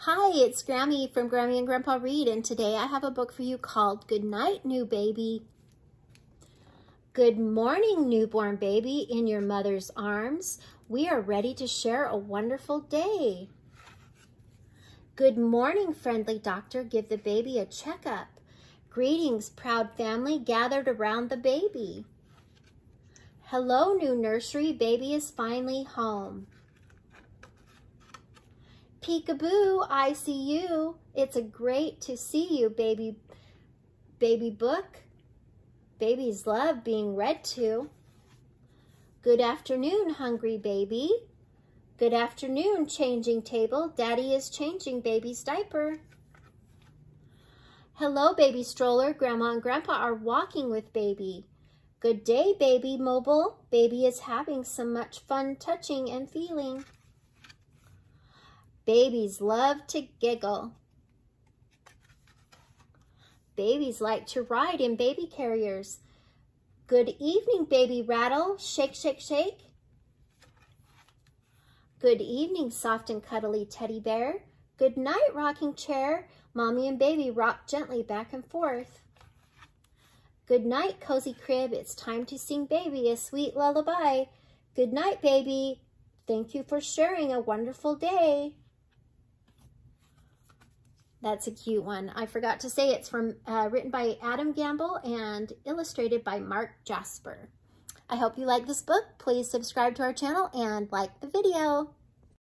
Hi, it's Grammy from Grammy and Grandpa Read, and today I have a book for you called Good Night, New Baby. Good morning, newborn baby, in your mother's arms. We are ready to share a wonderful day. Good morning, friendly doctor. Give the baby a checkup. Greetings, proud family gathered around the baby. Hello, new nursery. Baby is finally home. Peekaboo, I see you. It's a great to see you, baby, baby book. Babies love being read to. Good afternoon, hungry baby. Good afternoon, changing table. Daddy is changing baby's diaper. Hello, baby stroller. Grandma and Grandpa are walking with baby. Good day, baby mobile. Baby is having so much fun touching and feeling. Babies love to giggle. Babies like to ride in baby carriers. Good evening, baby rattle. Shake, shake, shake. Good evening, soft and cuddly teddy bear. Good night, rocking chair. Mommy and baby rock gently back and forth. Good night, cozy crib. It's time to sing baby a sweet lullaby. Good night, baby. Thank you for sharing a wonderful day. That's a cute one. I forgot to say it's from uh, written by Adam Gamble and illustrated by Mark Jasper. I hope you like this book. Please subscribe to our channel and like the video.